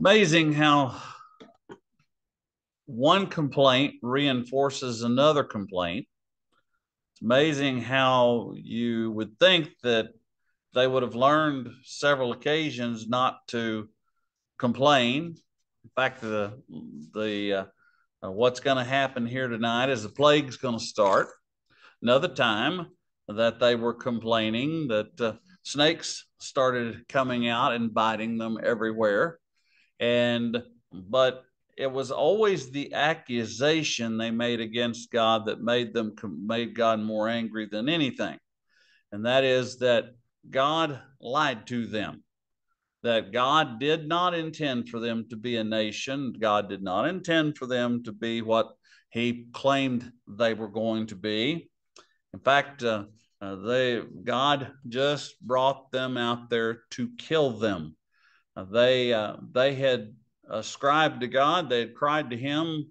Amazing how one complaint reinforces another complaint. It's amazing how you would think that they would have learned several occasions not to complain. In fact, the the uh, what's going to happen here tonight is the plague's going to start. Another time that they were complaining that uh, snakes started coming out and biting them everywhere, and but it was always the accusation they made against God that made them made God more angry than anything, and that is that God lied to them. That God did not intend for them to be a nation. God did not intend for them to be what He claimed they were going to be. In fact, uh, uh, they God just brought them out there to kill them. They uh, they had ascribed to God. They had cried to Him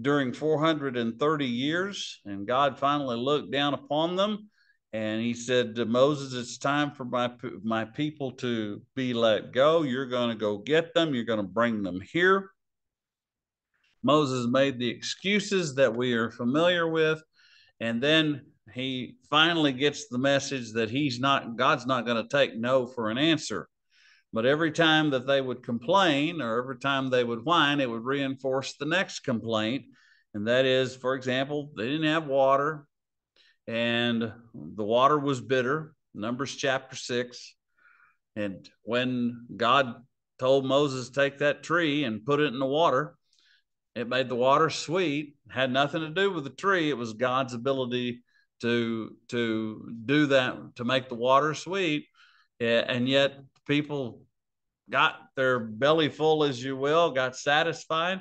during 430 years, and God finally looked down upon them and he said to Moses, "It's time for my my people to be let go. You're going to go get them. You're going to bring them here." Moses made the excuses that we are familiar with, and then he finally gets the message that he's not God's not going to take no for an answer. But every time that they would complain or every time they would whine, it would reinforce the next complaint. And that is, for example, they didn't have water and the water was bitter. Numbers chapter six. And when God told Moses take that tree and put it in the water, it made the water sweet. Had nothing to do with the tree. It was God's ability to to do that to make the water sweet. Eh, and yet people got their belly full, as you will, got satisfied.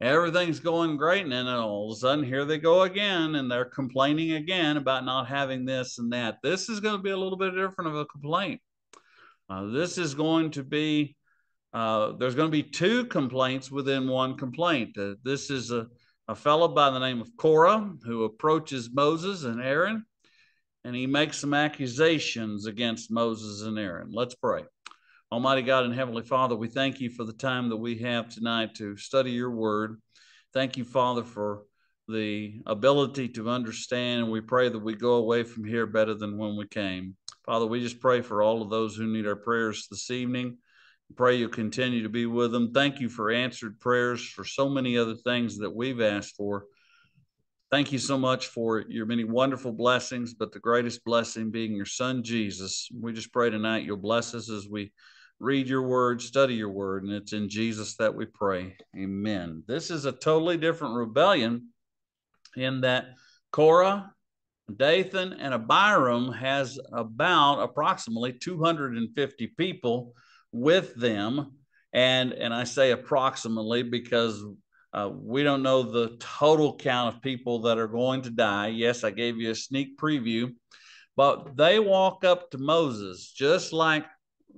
Everything's going great. And then all of a sudden, here they go again, and they're complaining again about not having this and that. This is going to be a little bit different of a complaint. Uh, this is going to be, uh, there's going to be two complaints within one complaint. Uh, this is a, a fellow by the name of Korah who approaches Moses and Aaron, and he makes some accusations against Moses and Aaron. Let's pray. Almighty God and Heavenly Father, we thank you for the time that we have tonight to study your word. Thank you, Father, for the ability to understand. And we pray that we go away from here better than when we came. Father, we just pray for all of those who need our prayers this evening. Pray you'll continue to be with them. Thank you for answered prayers for so many other things that we've asked for. Thank you so much for your many wonderful blessings, but the greatest blessing being your son, Jesus. We just pray tonight you'll bless us as we read your word, study your word, and it's in Jesus that we pray. Amen. This is a totally different rebellion in that Korah, Dathan, and Abiram has about approximately 250 people with them. And, and I say approximately because uh, we don't know the total count of people that are going to die. Yes, I gave you a sneak preview, but they walk up to Moses just like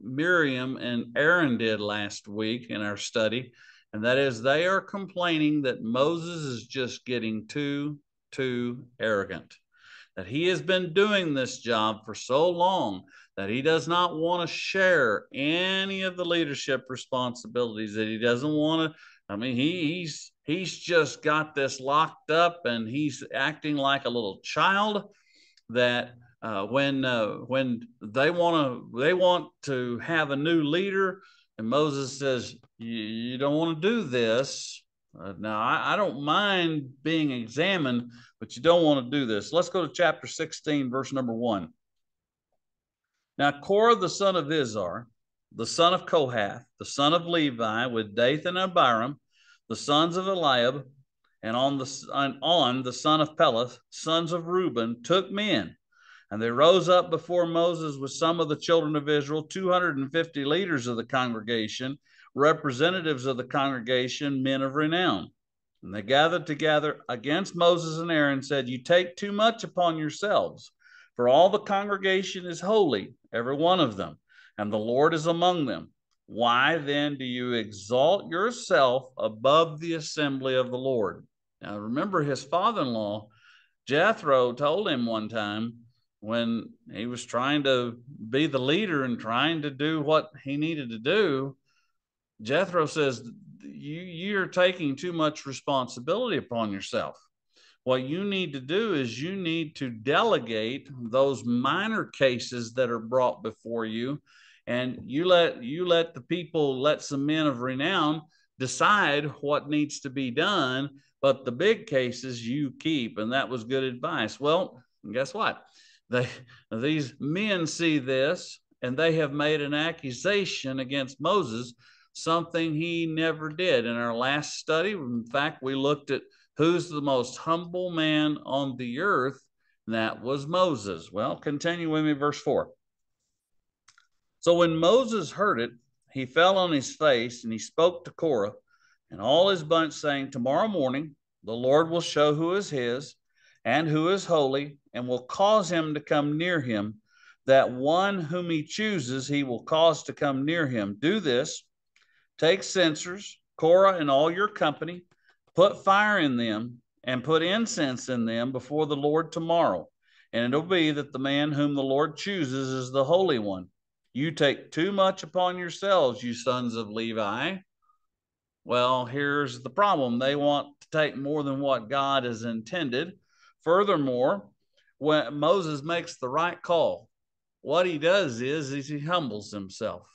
Miriam and Aaron did last week in our study, and that is they are complaining that Moses is just getting too, too arrogant. That he has been doing this job for so long that he does not want to share any of the leadership responsibilities, that he doesn't want to. I mean, he, he's he's just got this locked up and he's acting like a little child that uh, when uh, when they want to they want to have a new leader, and Moses says, "You, don't want to do this." Uh, now, I, I, don't mind being examined, but you don't want to do this. Let's go to chapter 16, verse number one. Now, Korah, the son of Izhar, the son of Kohath, the son of Levi, with Dathan and Abiram, the sons of Eliab, and on the on, on the son of Peleth, sons of Reuben, took men and they rose up before Moses with some of the children of Israel, 250 leaders of the congregation, representatives of the congregation, men of renown. And they gathered together against Moses and Aaron, and said, You take too much upon yourselves, for all the congregation is holy, every one of them, and the Lord is among them. Why then do you exalt yourself above the assembly of the Lord? Now remember, his father in law, Jethro, told him one time, when he was trying to be the leader and trying to do what he needed to do, Jethro says, you, You're taking too much responsibility upon yourself. What you need to do is you need to delegate those minor cases that are brought before you and you let you let the people let some men of renown decide what needs to be done but the big cases you keep and that was good advice. Well guess what? They these men see this and they have made an accusation against moses something he never did. In our last study in fact we looked at who's the most humble man on the earth and that was moses. Well continue with me verse 4 so when Moses heard it, he fell on his face and he spoke to Korah and all his bunch, saying, Tomorrow morning the Lord will show who is his and who is holy, and will cause him to come near him. That one whom he chooses, he will cause to come near him. Do this take censers, Korah, and all your company, put fire in them, and put incense in them before the Lord tomorrow. And it'll be that the man whom the Lord chooses is the Holy One. You take too much upon yourselves, you sons of Levi. Well, here's the problem they want to take more than what God has intended. Furthermore, when Moses makes the right call, what he does is, is he humbles himself.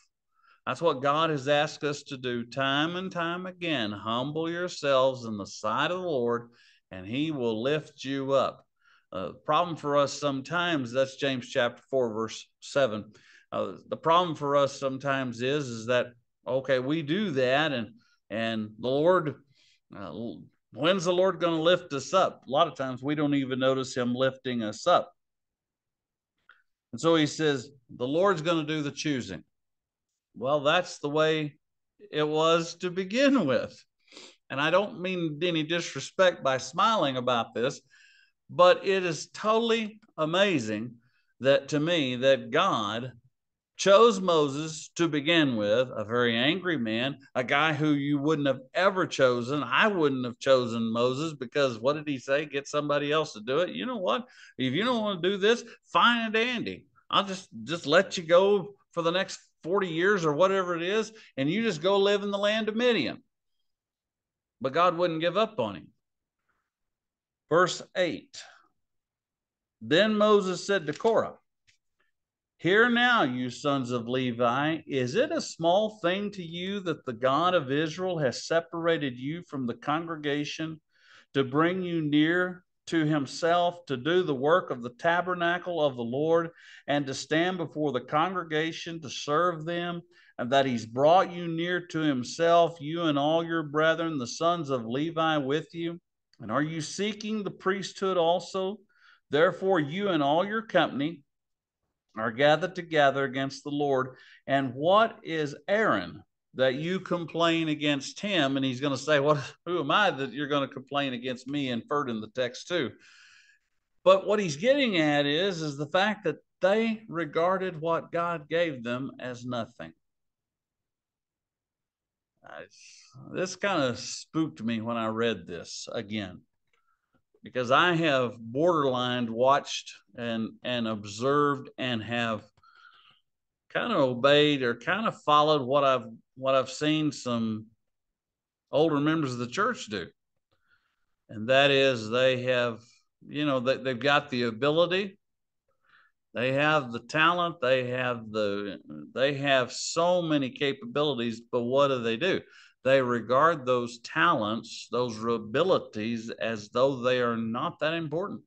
That's what God has asked us to do time and time again. Humble yourselves in the sight of the Lord, and he will lift you up. Uh, problem for us sometimes, that's James chapter 4, verse 7 uh, the problem for us sometimes is is that okay, we do that, and and the Lord, uh, when's the Lord going to lift us up? A lot of times we don't even notice Him lifting us up. And so He says the Lord's going to do the choosing. Well, that's the way it was to begin with. And I don't mean any disrespect by smiling about this, but it is totally amazing that to me that God chose Moses to begin with, a very angry man, a guy who you wouldn't have ever chosen. I wouldn't have chosen Moses because what did he say? Get somebody else to do it. You know what? If you don't want to do this, fine and dandy. I'll just just let you go for the next 40 years or whatever it is, and you just go live in the land of Midian. But God wouldn't give up on him. Verse 8. Then Moses said to Korah, Hear now, you sons of Levi, is it a small thing to you that the God of Israel has separated you from the congregation to bring you near to himself to do the work of the tabernacle of the Lord and to stand before the congregation to serve them, and that he's brought you near to himself, you and all your brethren, the sons of Levi, with you? And are you seeking the priesthood also? Therefore, you and all your company, are gathered together against the Lord. And what is Aaron that you complain against him? And he's going to say, What who am I that you're going to complain against me? Inferred in the text too. But what he's getting at is, is the fact that they regarded what God gave them as nothing. this kind of spooked me when I read this again because I have borderline watched and and observed and have kind of obeyed or kind of followed what I've what I've seen some older members of the church do. And that is they have, you know, they, they've got the ability, they have the talent, they have the they have so many capabilities, but what do they do? They regard those talents, those abilities, as though they are not that important.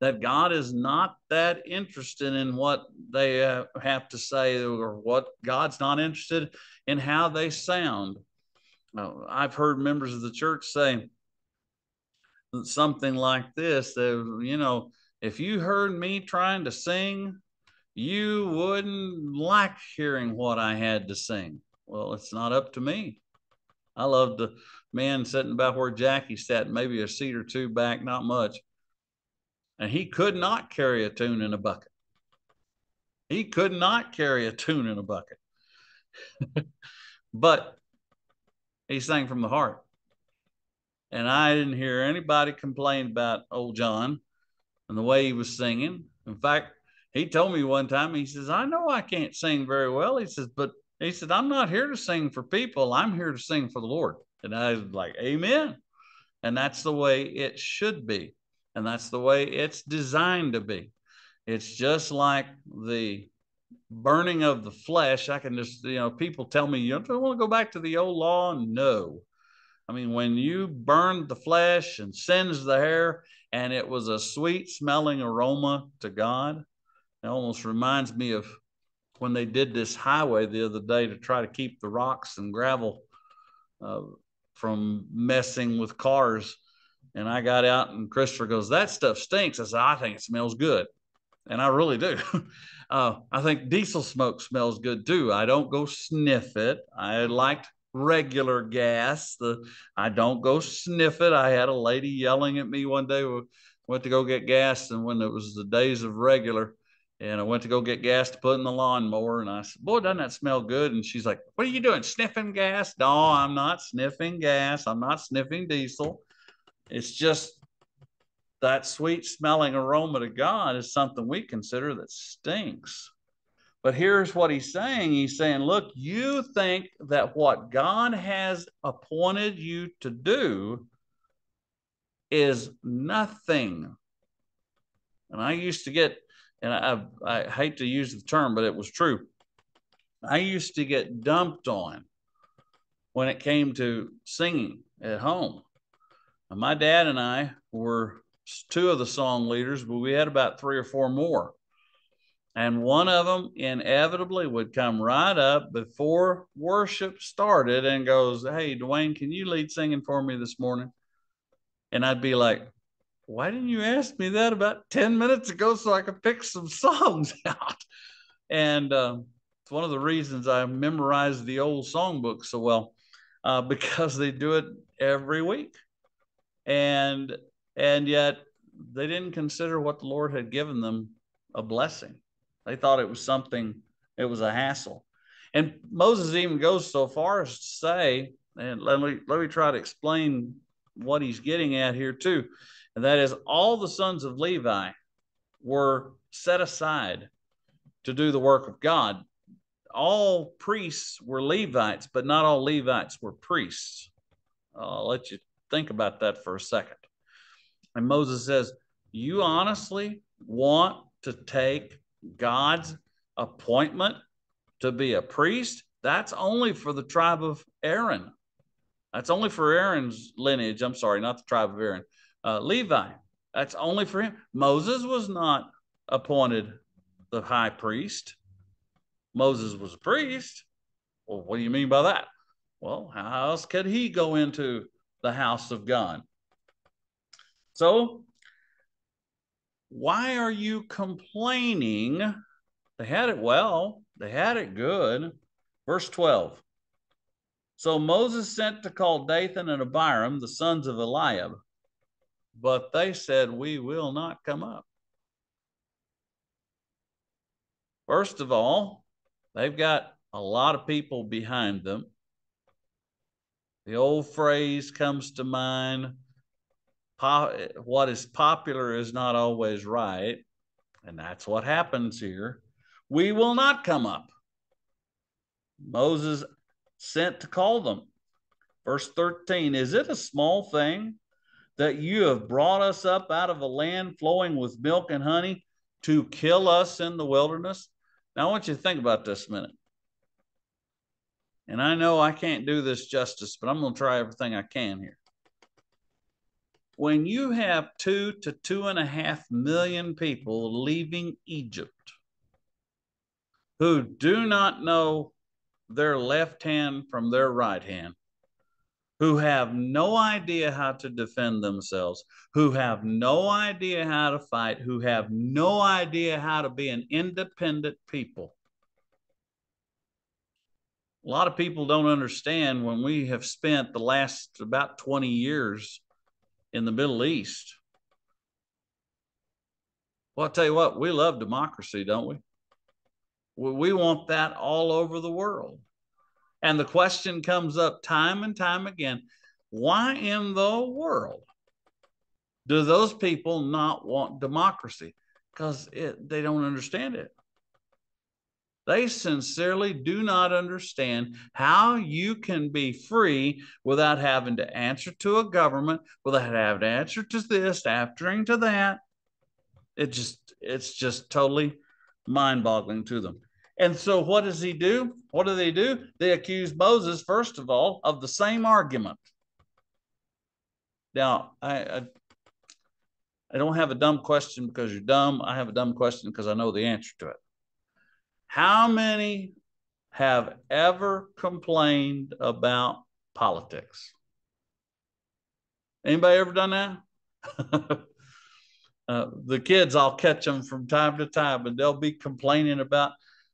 That God is not that interested in what they uh, have to say, or what God's not interested in how they sound. Uh, I've heard members of the church say something like this that, you know, if you heard me trying to sing, you wouldn't like hearing what I had to sing. Well, it's not up to me. I love the man sitting about where Jackie sat, maybe a seat or two back, not much. And he could not carry a tune in a bucket. He could not carry a tune in a bucket. but he sang from the heart. And I didn't hear anybody complain about old John and the way he was singing. In fact, he told me one time, he says, I know I can't sing very well. He says, but He said, I'm not here to sing for people. I'm here to sing for the Lord. And I was like, Amen. And that's the way it should be. And that's the way it's designed to be. It's just like the burning of the flesh. I can just, you know, people tell me, you don't want to go back to the old law. No. I mean, when you burned the flesh and singed the hair, and it was a sweet smelling aroma to God, it almost reminds me of when they did this highway the other day to try to keep the rocks and gravel uh, from messing with cars. And I got out, and Christopher goes, That stuff stinks. I said, I think it smells good. And I really do. uh, I think diesel smoke smells good too. I don't go sniff it. I liked regular gas. The I don't go sniff it. I had a lady yelling at me one day. We went to go get gas, and when it was the days of regular, and I went to go get gas to put in the lawnmower. And I said, Boy, doesn't that smell good? And she's like, What are you doing? Sniffing gas? No, I'm not sniffing gas. I'm not sniffing diesel. It's just that sweet smelling aroma to God is something we consider that stinks. But here's what he's saying He's saying, Look, you think that what God has appointed you to do is nothing. And I used to get and I, I hate to use the term, but it was true. I used to get dumped on when it came to singing at home. And my dad and I were two of the song leaders, but we had about three or four more. And one of them inevitably would come right up before worship started and goes, Hey, Dwayne, can you lead singing for me this morning? And I'd be like, why didn't you ask me that about 10 minutes ago so I could pick some songs out? And uh, it's one of the reasons I memorized the old songbook so well uh, because they do it every week. And and yet they didn't consider what the Lord had given them a blessing. They thought it was something, it was a hassle. And Moses even goes so far as to say, and let me let me try to explain what he's getting at here too and that is all the sons of Levi were set aside to do the work of God. All priests were Levites, but not all Levites were priests. I'll let you think about that for a second. And Moses says, You honestly want to take God's appointment to be a priest? That's only for the tribe of Aaron. That's only for Aaron's lineage. I'm sorry, not the tribe of Aaron uh, Levi. That's only for him. Moses was not appointed the high priest. Moses was a priest. Well, what do you mean by that? Well, how else could he go into the house of God? So, why are you complaining? They had it well, they had it good. Verse 12. So Moses sent to call Dathan and Abiram, the sons of Eliab, but they said, We will not come up. First of all, they've got a lot of people behind them. The old phrase comes to mind what is popular is not always right. And that's what happens here. We will not come up. Moses sent to call them. Verse 13 Is it a small thing that you have brought us up out of a land flowing with milk and honey to kill us in the wilderness. Now, I want you to think about this a minute. And I know I can't do this justice, but I'm going to try everything I can here. When you have two to two and a half million people leaving Egypt who do not know their left hand from their right hand, who have no idea how to defend themselves, who have no idea how to fight, who have no idea how to be an independent people. A lot of people don't understand when we have spent the last about 20 years in the Middle East. Well, I'll tell you what, we love democracy, don't we? We want that all over the world. And the question comes up time and time again why in the world do those people not want democracy? Because they don't understand it. They sincerely do not understand how you can be free without having to answer to a government, without having to answer to this, answering to that. It just, it's just totally mind boggling to them. And so, what does he do? What do they do? They accuse Moses, first of all, of the same argument. Now, I, I, I don't have a dumb question because you're dumb. I have a dumb question because I know the answer to it. How many have ever complained about politics? Anybody ever done that? uh, the kids, I'll catch them from time to time, and they'll be complaining about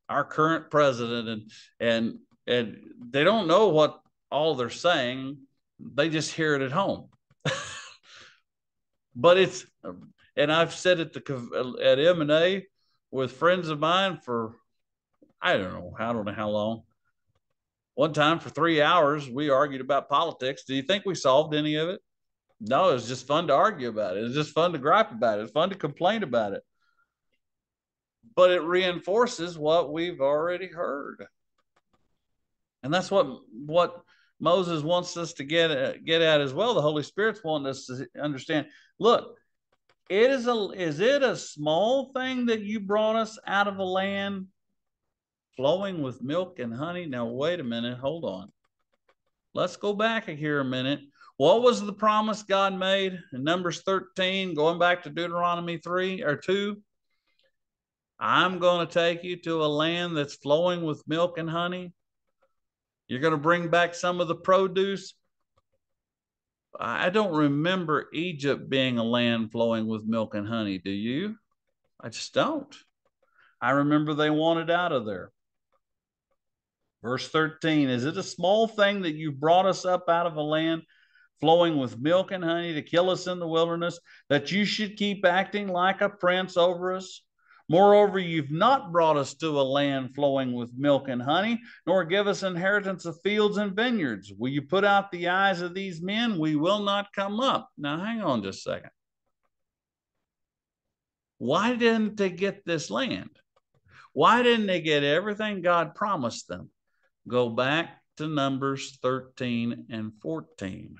our current president, and and and they don't know what all they're saying. They just hear it at home. but it's, and I've said it at M and A with friends of mine for I don't know, I don't know how long. One time for three hours, we argued about politics. Do you think we solved any of it? No, it was just fun to argue about it. It was just fun to gripe about it. It's fun to complain about it. But it reinforces what we've already heard. And that's what what Moses wants us to get get at as well. The Holy Spirit's wanting us to understand. Look, it is a is it a small thing that you brought us out of a land flowing with milk and honey. Now, wait a minute. Hold on. Let's go back here a minute. What was the promise God made in Numbers 13, going back to Deuteronomy 3 or 2? I'm going to take you to a land that's flowing with milk and honey. You're going to bring back some of the produce. I don't remember Egypt being a land flowing with milk and honey. Do you? I just don't. I remember they wanted out of there. Verse 13 Is it a small thing that you brought us up out of a land flowing with milk and honey to kill us in the wilderness, that you should keep acting like a prince over us? Moreover, you've not brought us to a land flowing with milk and honey, nor give us inheritance of fields and vineyards. Will you put out the eyes of these men? We will not come up. Now, hang on just a second. Why didn't they get this land? Why didn't they get everything God promised them? Go back to Numbers 13 and 14.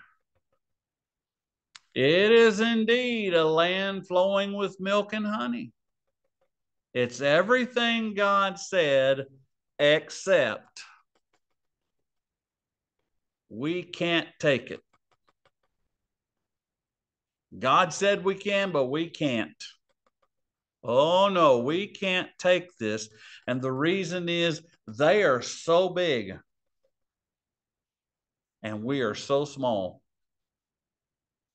It is indeed a land flowing with milk and honey. It's everything God said, except we can't take it. God said we can, but we can't. Oh no, we can't take this. And the reason is they are so big and we are so small.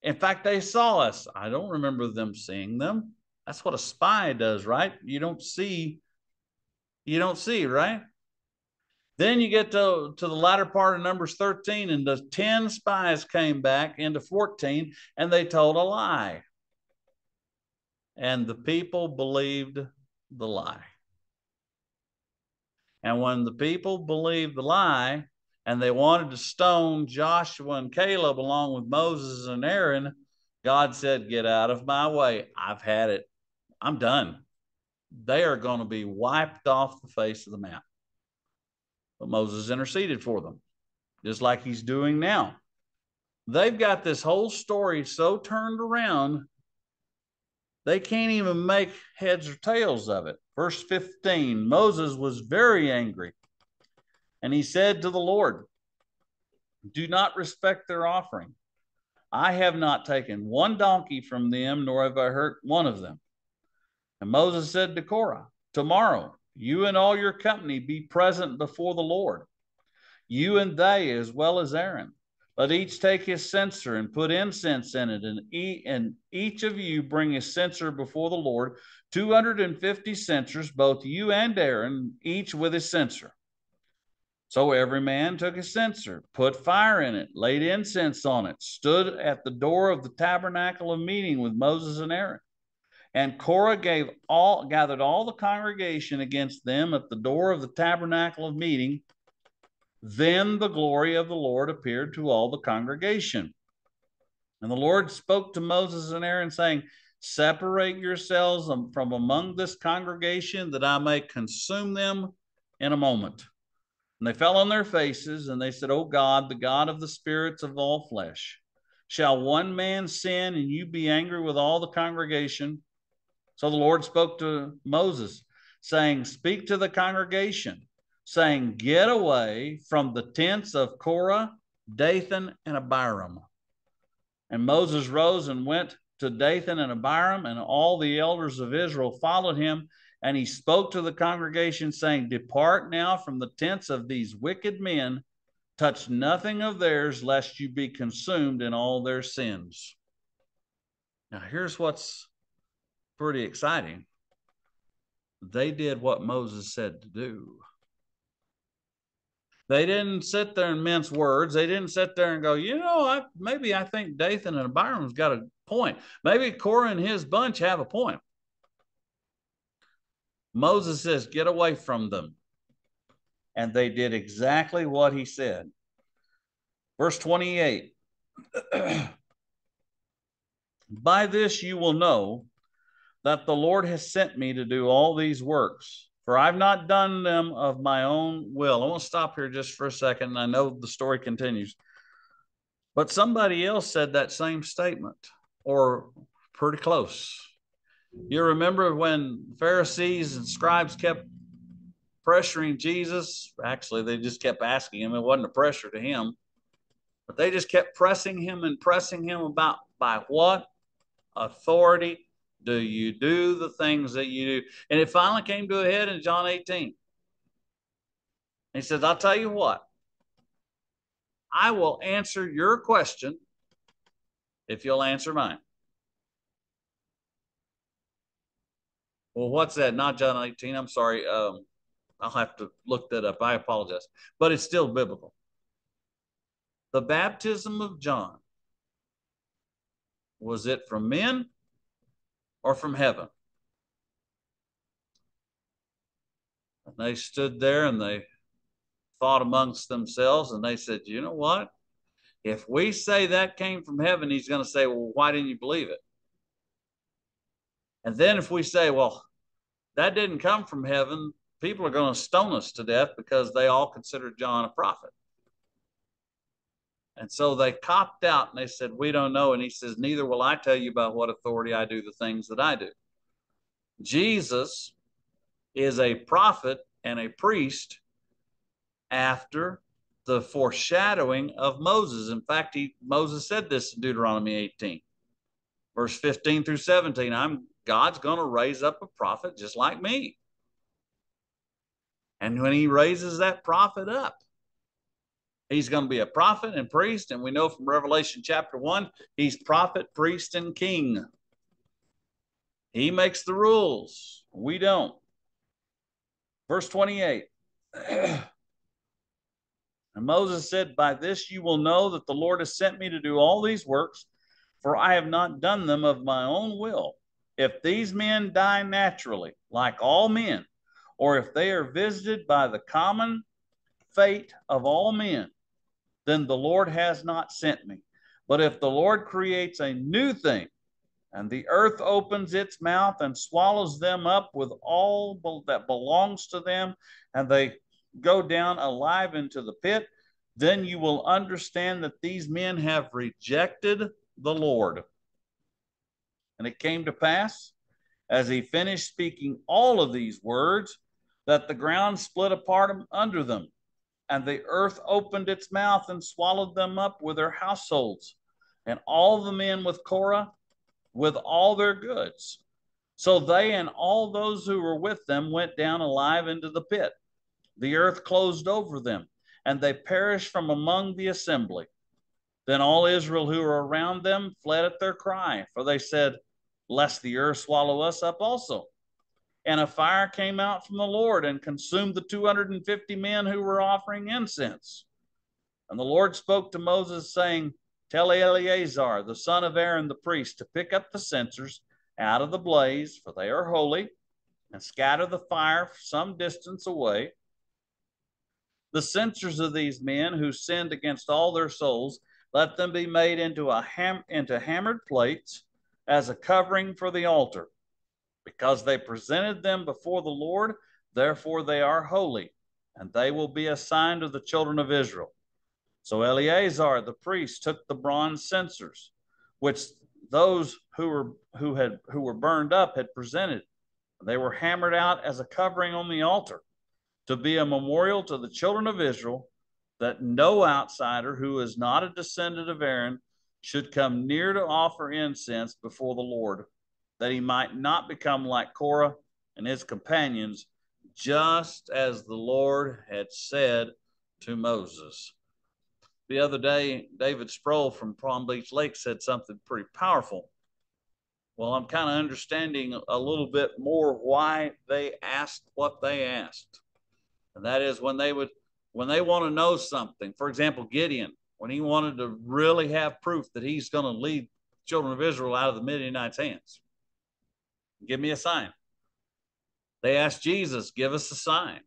In fact, they saw us. I don't remember them seeing them. That's what a spy does, right? You don't see, you don't see, right? Then you get to, to the latter part of Numbers 13, and the 10 spies came back into 14 and they told a lie. And the people believed the lie. And when the people believed the lie and they wanted to stone Joshua and Caleb along with Moses and Aaron, God said, Get out of my way. I've had it. I'm done. They are going to be wiped off the face of the map. But Moses interceded for them, just like he's doing now. They've got this whole story so turned around, they can't even make heads or tails of it. Verse 15 Moses was very angry, and he said to the Lord, Do not respect their offering. I have not taken one donkey from them, nor have I hurt one of them. And Moses said to Korah, Tomorrow you and all your company be present before the Lord, you and they as well as Aaron. Let each take his censer and put incense in it, and, and each of you bring a censer before the Lord, 250 censers, both you and Aaron, each with a censer. So every man took a censer, put fire in it, laid incense on it, stood at the door of the tabernacle of meeting with Moses and Aaron. And Korah gave all gathered all the congregation against them at the door of the tabernacle of meeting then the glory of the Lord appeared to all the congregation. And the Lord spoke to Moses and Aaron, saying, Separate yourselves from among this congregation, that I may consume them in a moment. And they fell on their faces and they said, O God, the God of the spirits of all flesh, shall one man sin and you be angry with all the congregation? So the Lord spoke to Moses, saying, Speak to the congregation, saying, Get away from the tents of Korah, Dathan, and Abiram. And Moses rose and went to Dathan and Abiram, and all the elders of Israel followed him and he spoke to the congregation, saying, Depart now from the tents of these wicked men, touch nothing of theirs, lest you be consumed in all their sins. Now, here's what's pretty exciting they did what Moses said to do. They didn't sit there and mince words. They didn't sit there and go, you know, I, maybe I think Dathan and Abiram's got a point. Maybe Korah and his bunch have a point. Moses says, Get away from them. And they did exactly what he said. Verse 28 By this you will know that the Lord has sent me to do all these works, for I've not done them of my own will. I want to stop here just for a second. I know the story continues. But somebody else said that same statement, or pretty close. You remember when Pharisees and scribes kept pressuring Jesus? Actually, they just kept asking him. It wasn't a pressure to him, but they just kept pressing him and pressing him about by what authority do you do the things that you do? And it finally came to a head in John 18. He says, I'll tell you what, I will answer your question if you'll answer mine. Well, what's that? Not John 18. I'm sorry. Um, I'll have to look that up. I apologize. But it's still biblical. The baptism of John, was it from men or from heaven? And they stood there and they thought amongst themselves and they said, You know what? If we say that came from heaven, he's going to say, Well, why didn't you believe it? And then if we say, Well, that didn't come from heaven. People are going to stone us to death because they all considered John a prophet. And so they copped out and they said, We don't know. And he says, Neither will I tell you by what authority I do the things that I do. Jesus is a prophet and a priest after the foreshadowing of Moses. In fact, he, Moses said this in Deuteronomy 18, verse 15 through 17. I'm God's going to raise up a prophet just like me. And when he raises that prophet up, he's going to be a prophet and priest. And we know from Revelation chapter 1, he's prophet, priest, and king. He makes the rules. We don't. Verse 28. and Moses said, By this you will know that the Lord has sent me to do all these works, for I have not done them of my own will if these men die naturally, like all men, or if they are visited by the common fate of all men, then the Lord has not sent me. But if the Lord creates a new thing, and the earth opens its mouth and swallows them up with all that belongs to them, and they go down alive into the pit, then you will understand that these men have rejected the Lord and it came to pass, as he finished speaking all of these words, that the ground split apart under them, and the earth opened its mouth and swallowed them up with their households, and all the men with Korah with all their goods. So they and all those who were with them went down alive into the pit. The earth closed over them, and they perished from among the assembly. Then all Israel who were around them fled at their cry, for they said, lest the earth swallow us up also. And a fire came out from the Lord and consumed the 250 men who were offering incense. And the Lord spoke to Moses, saying, Tell Eleazar, the son of Aaron the priest, to pick up the censers out of the blaze, for they are holy, and scatter the fire some distance away. The censers of these men who sinned against all their souls, let them be made into a ham- into hammered plates as a covering for the altar. Because they presented them before the Lord, therefore they are holy. and they will be a sign to the children of Israel. So Eleazar the priest took the bronze censers, which those who were who had who were burned up had presented. They were hammered out as a covering on the altar to be a memorial to the children of Israel that no outsider who is not a descendant of Aaron should come near to offer incense before the Lord, that he might not become like Korah and his companions, just as the Lord had said to Moses. The other day, David Sproul from Palm Beach Lake said something pretty powerful. Well, I'm kind of understanding a little bit more why they asked what they asked. And that is when they would when they want to know something. For example, Gideon, when he wanted to really have proof that he's going to lead children of Israel out of the Midianites' hands. Give me a sign. They asked Jesus, give us a sign.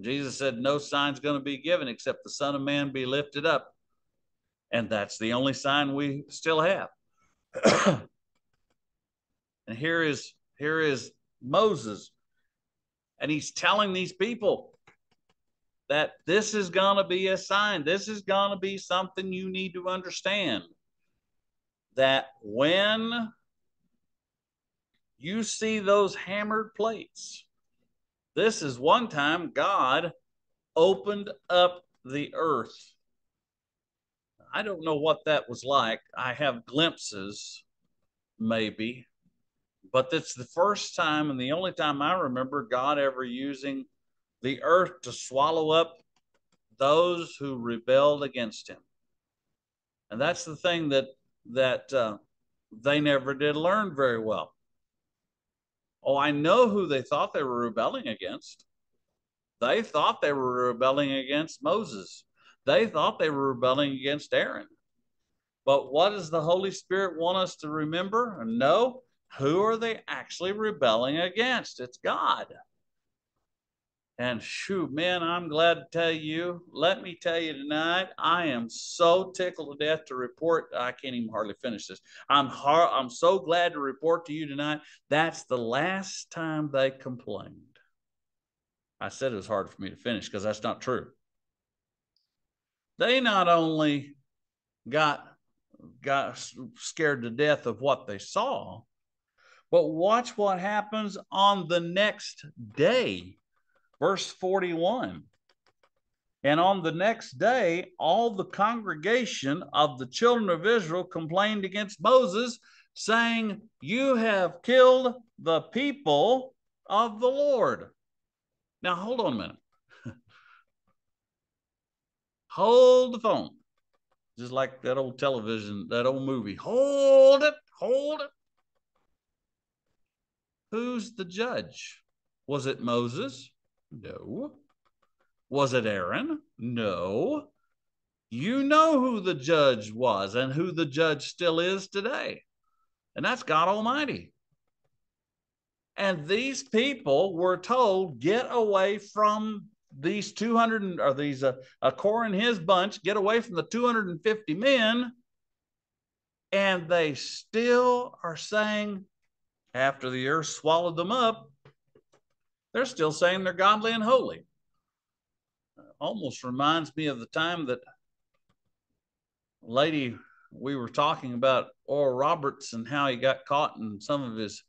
Jesus said, no sign's going to be given except the Son of Man be lifted up. And that's the only sign we still have. and here is here is Moses. And he's telling these people, that this is going to be a sign. This is going to be something you need to understand. That when you see those hammered plates, this is one time God opened up the earth. I don't know what that was like. I have glimpses, maybe, but it's the first time and the only time I remember God ever using the earth to swallow up those who rebelled against him. And that's the thing that that uh, they never did learn very well. Oh, I know who they thought they were rebelling against. They thought they were rebelling against Moses. They thought they were rebelling against Aaron. But what does the Holy Spirit want us to remember and know? Who are they actually rebelling against? It's God. And shoot, man, I'm glad to tell you. Let me tell you tonight, I am so tickled to death to report. I can't even hardly finish this. I'm har- I'm so glad to report to you tonight. That's the last time they complained. I said it was hard for me to finish because that's not true. They not only got got scared to death of what they saw, but watch what happens on the next day Verse 41 And on the next day, all the congregation of the children of Israel complained against Moses, saying, You have killed the people of the Lord. Now, hold on a minute. hold the phone. Just like that old television, that old movie. Hold it, hold it. Who's the judge? Was it Moses? No. Was it Aaron? No. You know who the judge was and who the judge still is today. And that's God Almighty. And these people were told, get away from these 200 or these uh, a Korah and his bunch, get away from the 250 men. And they still are saying, after the earth swallowed them up, they're still saying they're godly and holy. Almost reminds me of the time that lady we were talking about Oral Roberts and how he got caught in some of his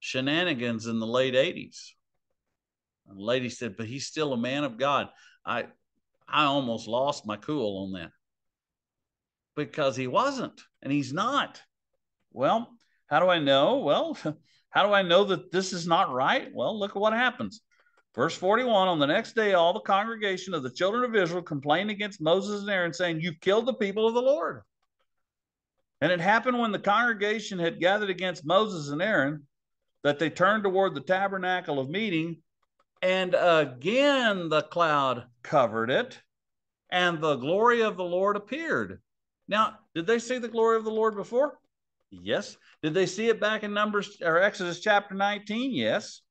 shenanigans in the late 80s. And the lady said, but he's still a man of God. I I almost lost my cool on that. Because he wasn't, and he's not. Well, how do I know? Well, How do I know that this is not right? Well, look at what happens. Verse 41 On the next day, all the congregation of the children of Israel complained against Moses and Aaron, saying, You've killed the people of the Lord. And it happened when the congregation had gathered against Moses and Aaron that they turned toward the tabernacle of meeting, and again the cloud covered it, and the glory of the Lord appeared. Now, did they see the glory of the Lord before? Yes. Did they see it back in Numbers or Exodus chapter 19? Yes.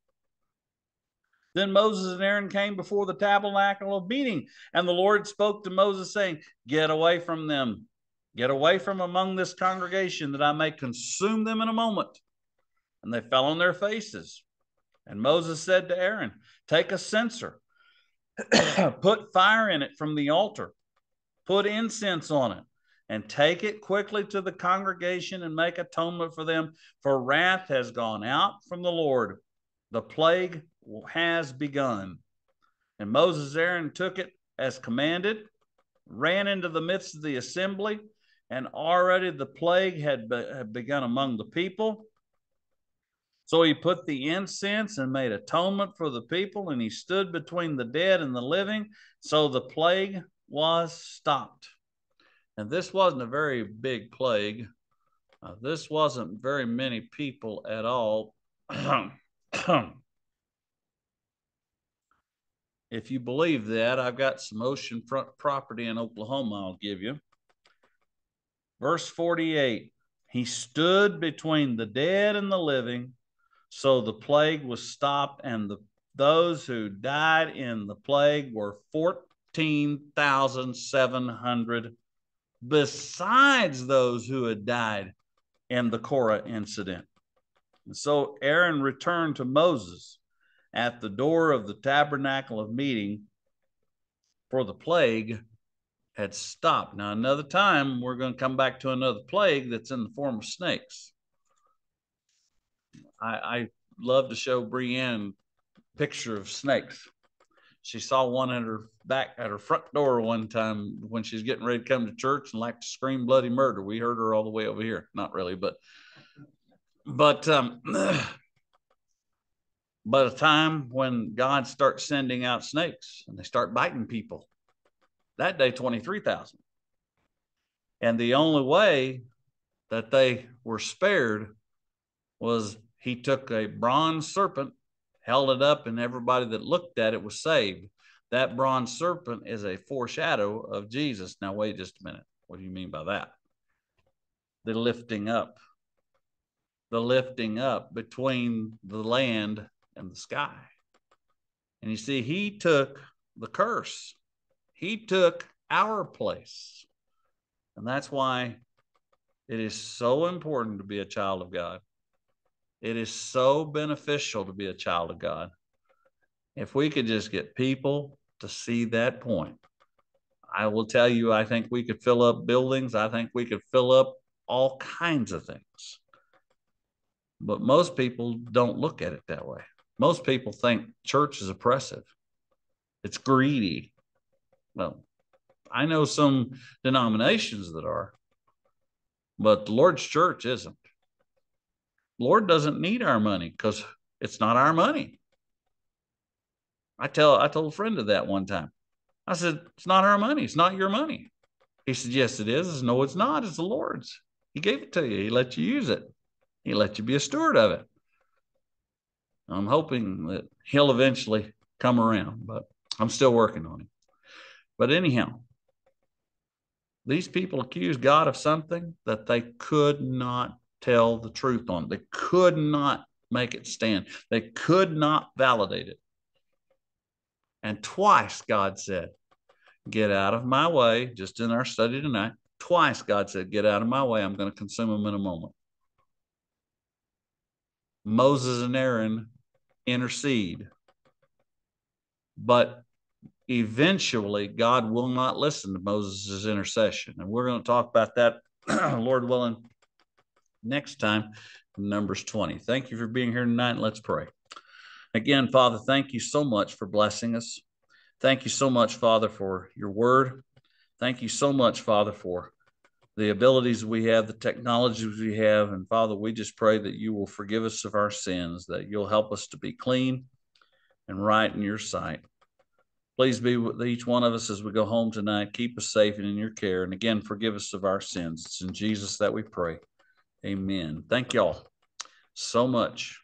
Then Moses and Aaron came before the tabernacle of meeting, and the Lord spoke to Moses, saying, Get away from them, get away from among this congregation, that I may consume them in a moment. And they fell on their faces. And Moses said to Aaron, Take a censer put fire in it from the altar, put incense on it, and take it quickly to the congregation and make atonement for them, for wrath has gone out from the Lord. The plague has begun. And Moses Aaron took it as commanded, ran into the midst of the assembly, and already the plague had, be, had begun among the people. So he put the incense and made atonement for the people, and he stood between the dead and the living. So the plague was stopped. And this wasn't a very big plague. Uh, this wasn't very many people at all. if you believe that, I've got some oceanfront property in Oklahoma I'll give you. Verse 48 He stood between the dead and the living so the plague was stopped, and the, those who died in the plague were 14,700, besides those who had died in the Korah incident. And so Aaron returned to Moses at the door of the tabernacle of meeting, for the plague had stopped. Now, another time, we're going to come back to another plague that's in the form of snakes. I, I love to show Brienne picture of snakes. She saw one at her back at her front door one time when she's getting ready to come to church and like to scream bloody murder. We heard her all the way over here. Not really, but but um by the time when God starts sending out snakes and they start biting people, that day 23,000. And the only way that they were spared was he took a bronze serpent, held it up, and everybody that looked at it was saved. That bronze serpent is a foreshadow of Jesus. Now, wait just a minute. What do you mean by that? The lifting up, the lifting up between the land and the sky. And you see, he took the curse, he took our place. And that's why it is so important to be a child of God. It is so beneficial to be a child of God. If we could just get people to see that point, I will tell you, I think we could fill up buildings. I think we could fill up all kinds of things. But most people don't look at it that way. Most people think church is oppressive, it's greedy. Well, I know some denominations that are, but the Lord's church isn't. Lord doesn't need our money because it's not our money. I tell I told a friend of that one time. I said, It's not our money, it's not your money. He said, Yes, it is. I said, no, it's not. It's the Lord's. He gave it to you. He let you use it. He let you be a steward of it. I'm hoping that he'll eventually come around, but I'm still working on him. But anyhow, these people accuse God of something that they could not tell the truth on. They could not make it stand, they could not validate it. And twice God said, Get out of my way, just in our study tonight. Twice God said, Get out of my way. I'm going to consume them in a moment. Moses and Aaron intercede. But eventually, God will not listen to Moses' intercession. And we're going to talk about that, Lord willing, next time, Numbers 20. Thank you for being here tonight. Let's pray. Again, Father, thank you so much for blessing us. Thank you so much, Father, for your word. Thank you so much, Father, for the abilities we have, the technologies we have. And Father, we just pray that you will forgive us of our sins, that you'll help us to be clean and right in your sight. Please be with each one of us as we go home tonight. Keep us safe and in your care. And again, forgive us of our sins. It's in Jesus that we pray. Amen. Thank y'all so much.